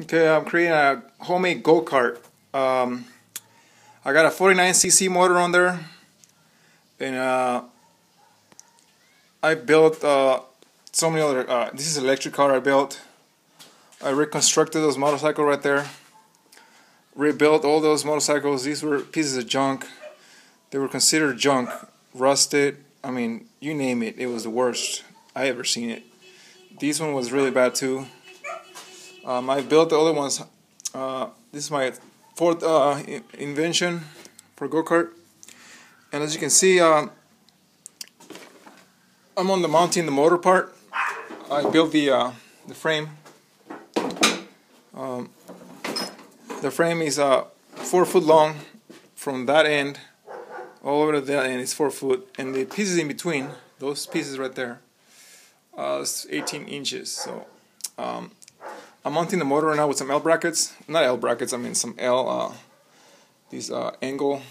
Okay, I'm creating a homemade go-kart. Um, I got a 49cc motor on there, and uh, I built uh, so many other. Uh, this is electric car I built. I reconstructed those motorcycles right there. Rebuilt all those motorcycles. These were pieces of junk. They were considered junk, rusted. I mean, you name it. It was the worst I ever seen it. This one was really bad too. Um, I built the other ones. Uh, this is my fourth uh, invention for go-kart. And as you can see, um, I'm on the mounting the motor part. I built the uh, the frame. Um, the frame is uh, four foot long from that end all over to that end is four foot, and the pieces in between, those pieces right there, uh, 18 inches. So um, I'm mounting the motor right now with some L brackets. Not L brackets, I mean some L, uh, these uh, angle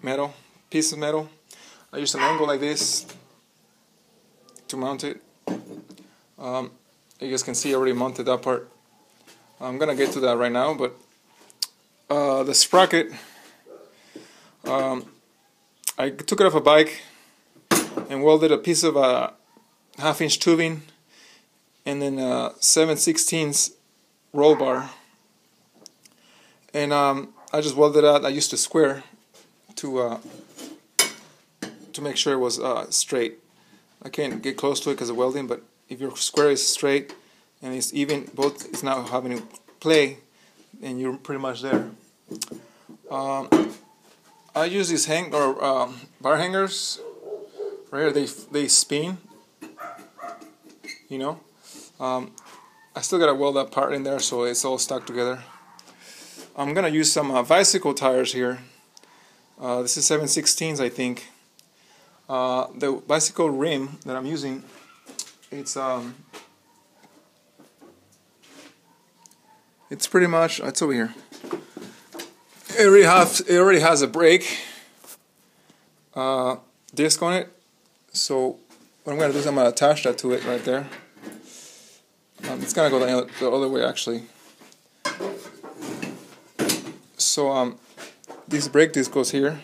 metal, piece of metal. I use some angle like this to mount it. Um, you guys can see I already mounted that part. I'm gonna get to that right now, but uh, the sprocket, um, I took it off a bike and welded a piece of a half inch tubing and then a 7 16 roll bar. And um, I just welded out. I used a square to uh, to make sure it was uh, straight. I can't get close to it because of welding, but if your square is straight and it's even, both it's not having play, then you're pretty much there. Um, I use these hang or um, bar hangers. Right here, they they spin. You know, um, I still gotta weld that part in there so it's all stuck together. I'm gonna use some uh, bicycle tires here. Uh, this is 716s, I think. Uh, the bicycle rim that I'm using, it's um, it's pretty much it's over here. It already has it already has a brake uh, disc on it. So what I'm gonna do is I'm gonna attach that to it right there. Um, it's gonna go the, the other way actually. So um, this brake disc goes here,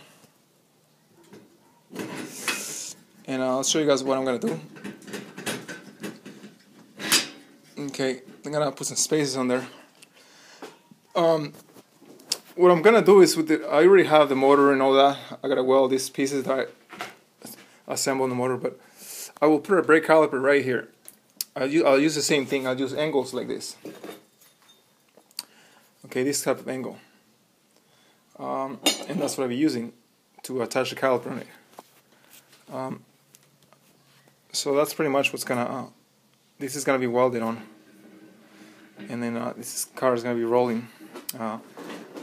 and I'll show you guys what I'm gonna do. Okay, I'm gonna put some spaces on there. Um, what I'm gonna do is with the I already have the motor and all that. I gotta weld these pieces that I assemble in the motor, but I will put a brake caliper right here. I'll use, I'll use the same thing. I'll use angles like this. Okay, this type of angle. Um, and that's what I'll be using to attach the caliper on it. Um, so that's pretty much what's gonna. Uh, this is gonna be welded on, and then uh, this car is gonna be rolling. Uh,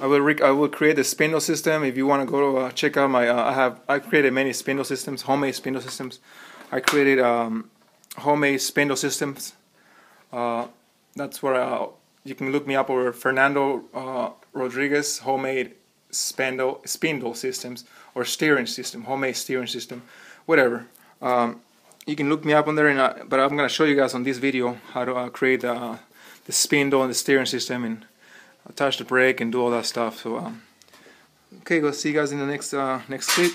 I will I will create a spindle system. If you want to go uh, check out my, uh, I have I created many spindle systems, homemade spindle systems. I created um, homemade spindle systems. Uh, that's where uh, you can look me up over Fernando uh, Rodriguez homemade spindle spindle systems or steering system, homemade steering system, whatever. Um, you can look me up on there, and, uh, but I'm gonna show you guys on this video how to create the spindle and the steering system and attach the brake and do all that stuff. So, um, okay, go see you guys in the next uh, next clip.